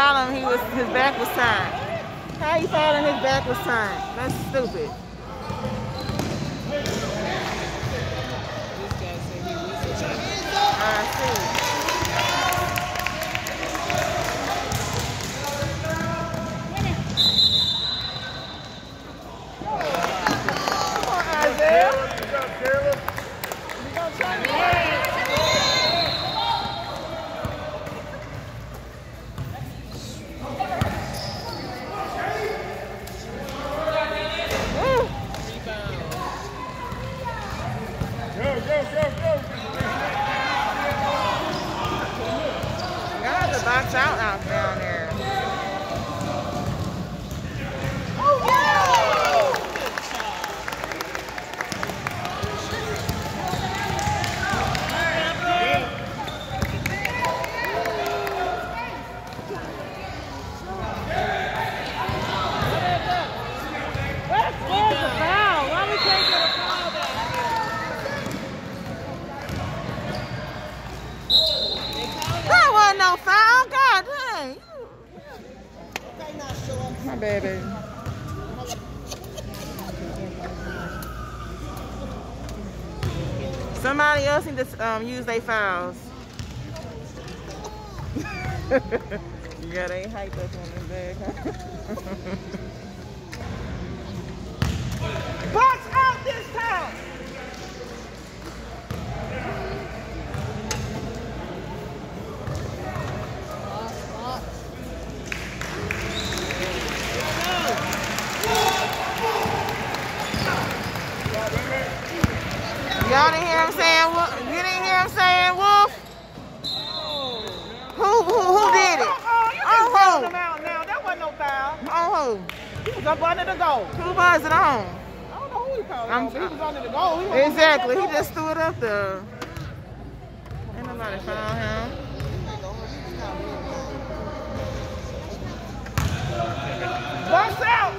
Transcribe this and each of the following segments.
him, he was his back was turned. How fouled him, his back was turned? That's stupid. I see. Come on, Isaiah. Good job, Caleb. You gonna turn it? Woo. Go, go, go, go. Y'all have to box out out down there. Where's the foul? Why we can't get a foul That wasn't no foul. God dang. My baby. Somebody else need to um, use their fouls. yeah, they hyped up on this bag. Box out this time. Y'all didn't hear him saying wolf? You didn't hear him saying wolf? Who who who did it? On who? him out now. That wasn't no foul. On who? He was up under the goal. Who was it on? I don't know who he called. I'm- on, but he was under the goal. He Exactly. He under just threw it up there. Ain't nobody found him. goal. Box out.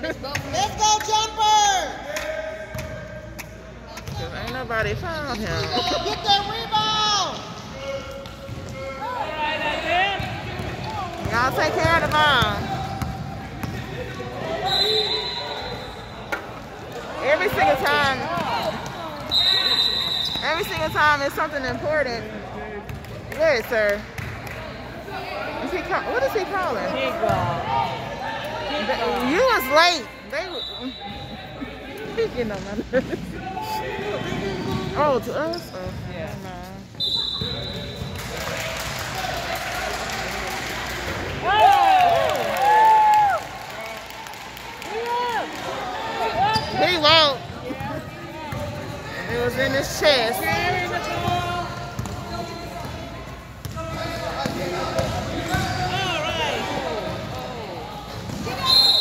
Let's go, jumper! 'Cause ain't nobody found him. Get that rebound! Y'all take care of the ball. Every single time. Every single time it's something important. Good, sir. Is he call- what is he calling? You was late. They were. Getting on my nerves. Oh, to us? Oh, He won't. It was in his chest.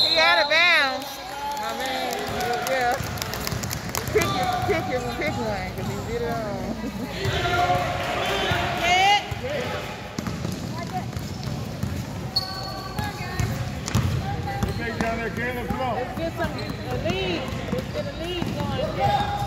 He out of bounds. Pick pick pick because he did it on. Get some lead. Let's get a lead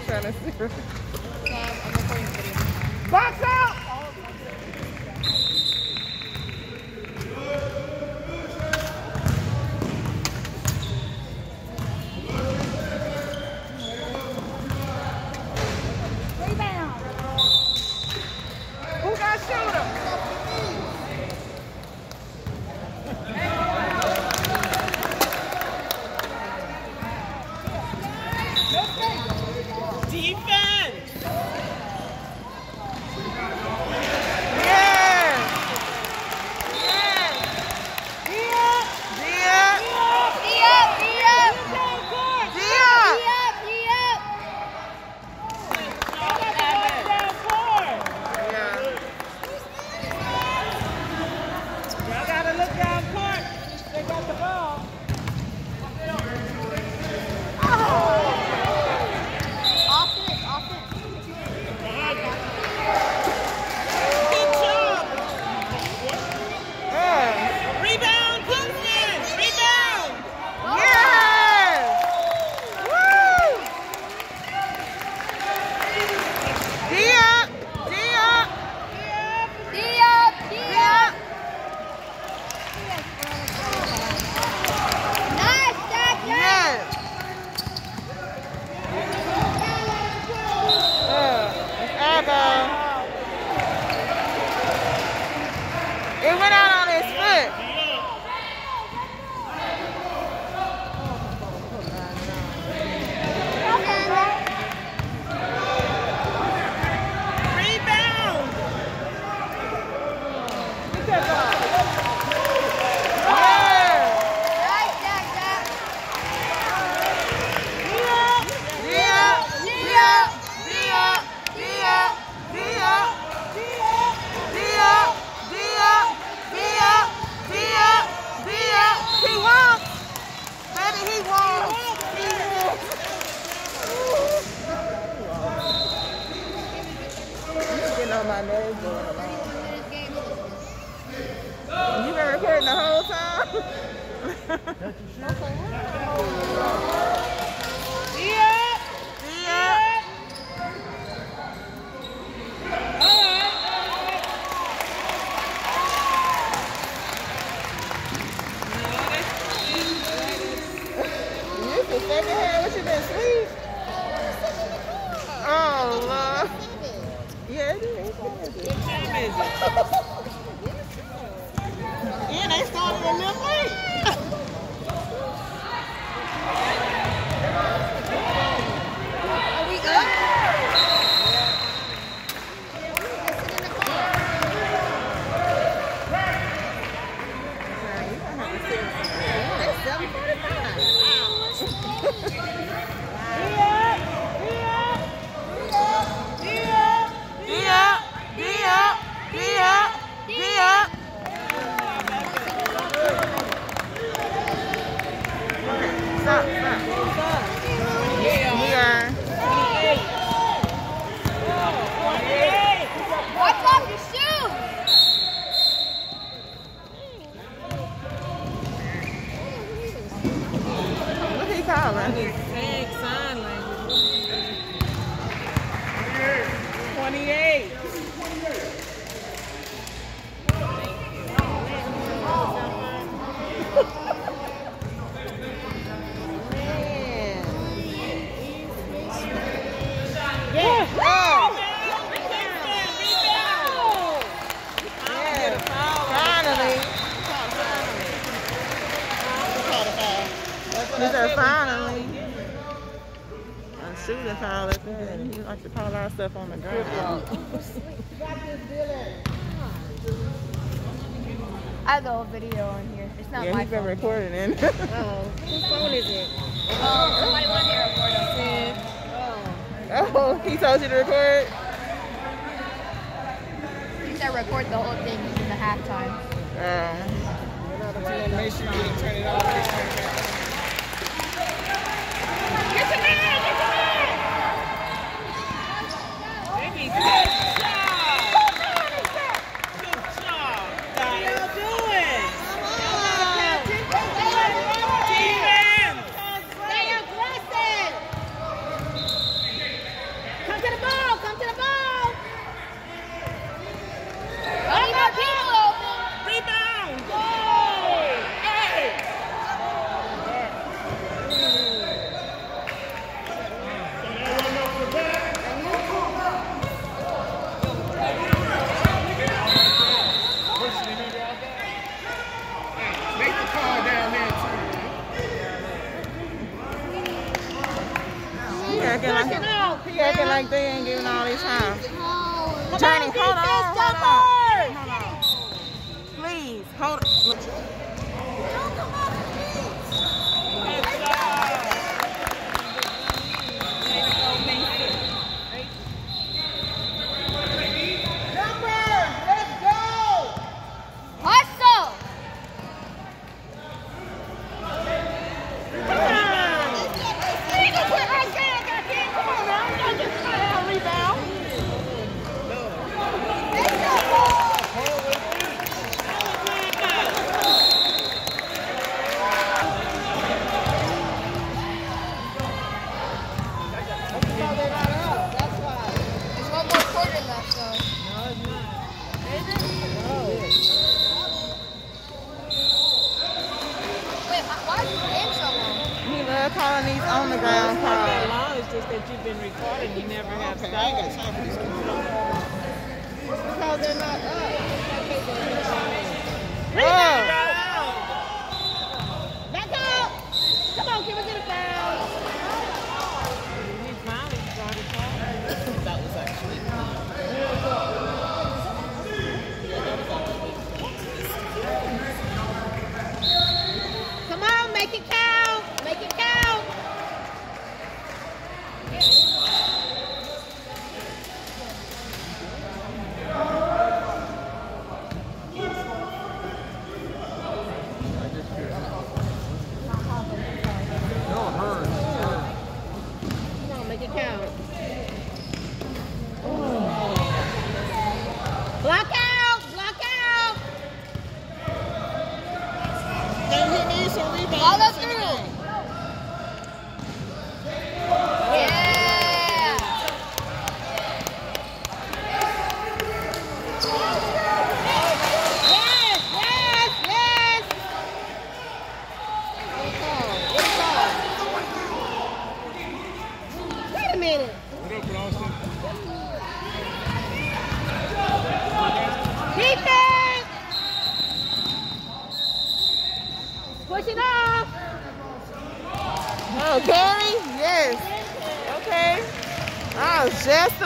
trying to see. Got the ball. Get that 哈哈哈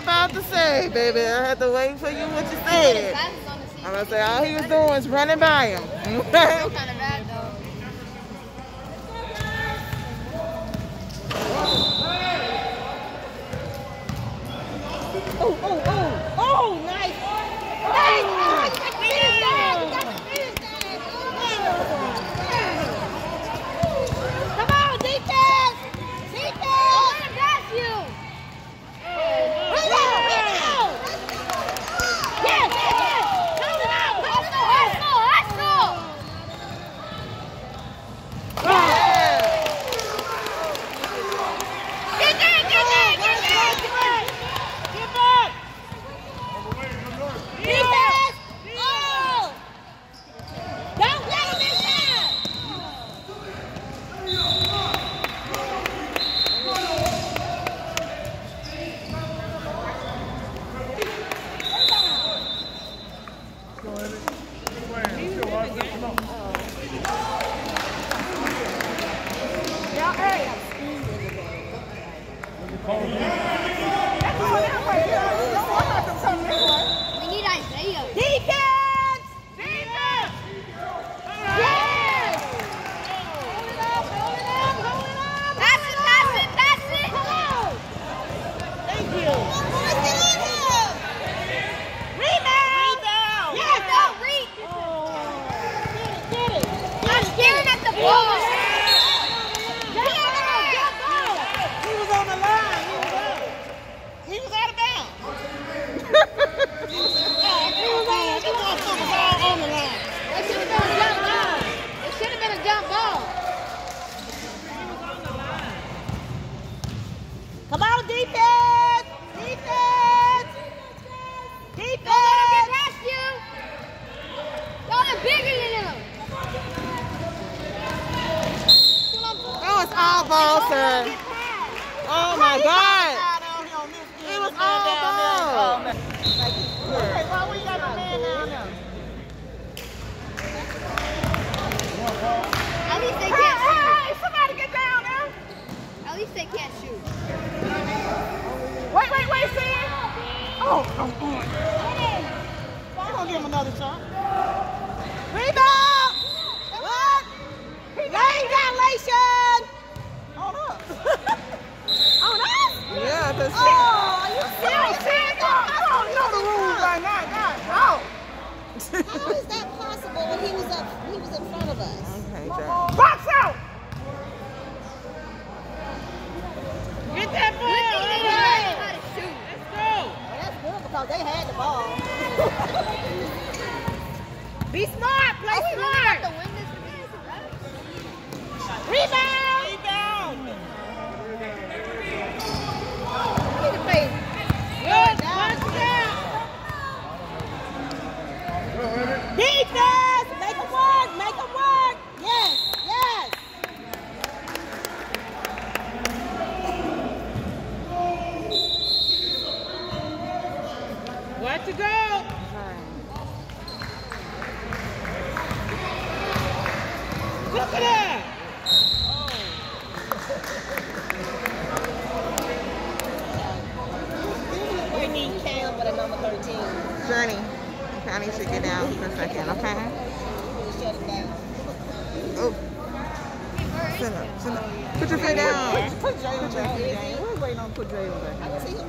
about to say, baby. I had to wait for you what you said. I'm going to say all he was doing was running by him. Andrea on that.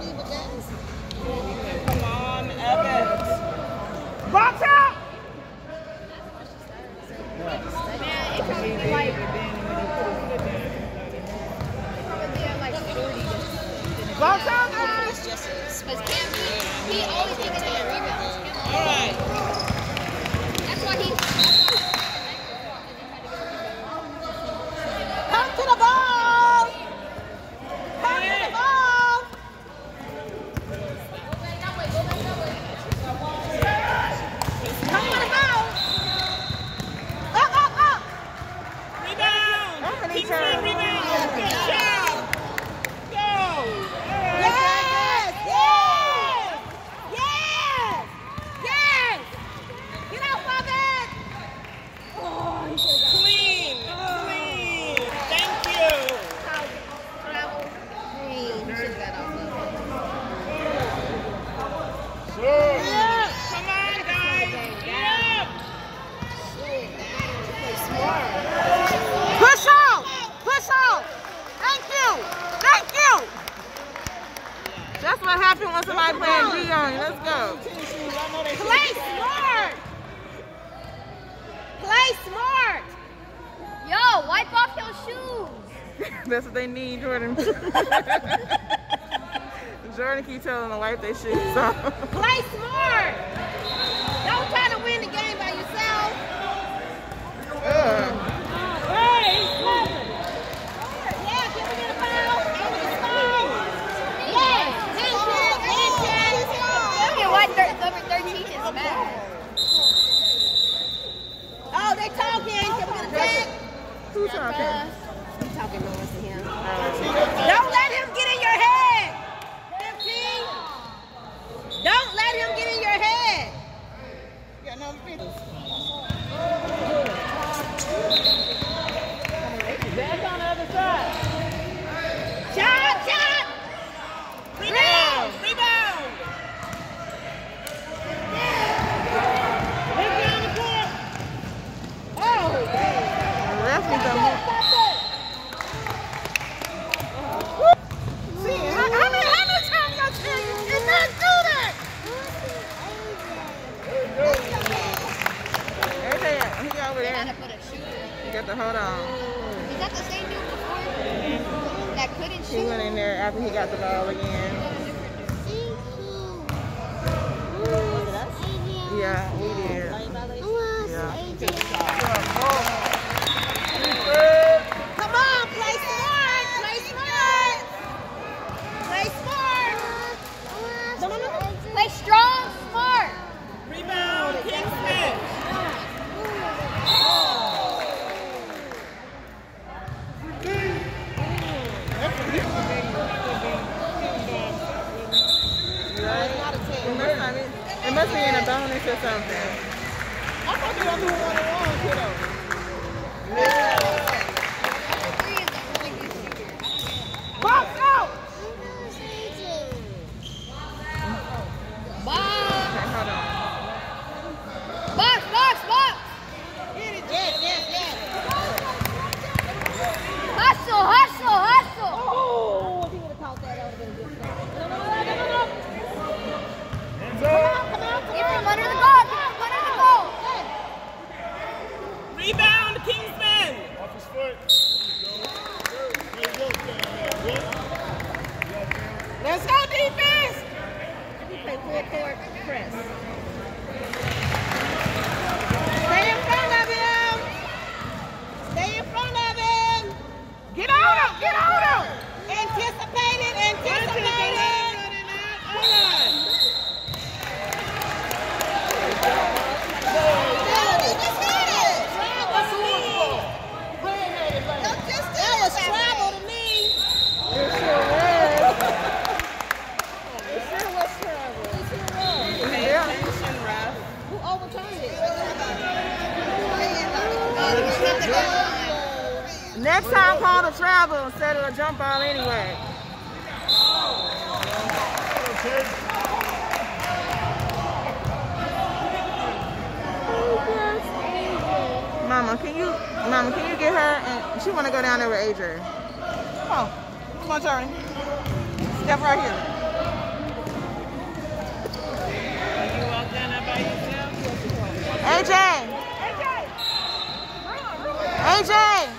make sure want somebody playing G on you. Let's go. Play smart. Play smart. Yo, wipe off your shoes. That's what they need, Jordan. Jordan keep telling them to wipe their shoes off. Play smart. had to put a shooter. You got the hold on. Is that the same dude before? That couldn't shoot. He went in there after he got the ball again. Yeah, we did. Oh, yeah. or something. Next time, call the travel instead of a jump ball anyway. Mama, can you, Mama, can you get her? And she want to go down there with Adrian. Come on, come on, Charlie. Step right here. AJ. AJ. AJ.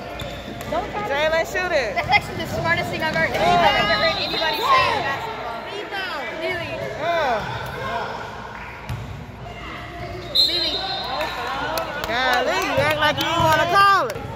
Don't try Jalen, shoot it. That's actually the smartest thing I've ever, oh. I've ever heard anybody yeah. say in basketball. Rebound. Lily. Yeah. Lily. Golly, you act like you want to call it.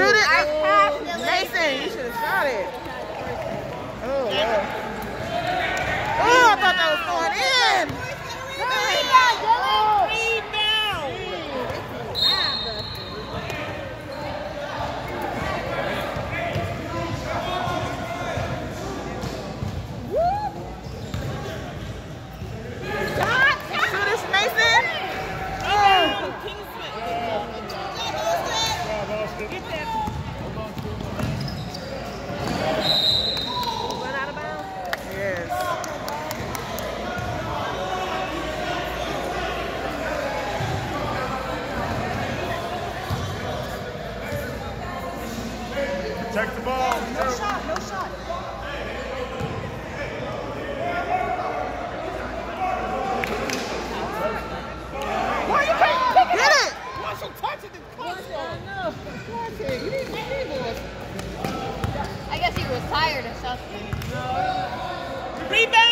shoot it. I passed the Mason, you should have shot it. Oh, wow. Oh, I thought that was going in. Go, go, go. I guess he was tired or something. Rebound!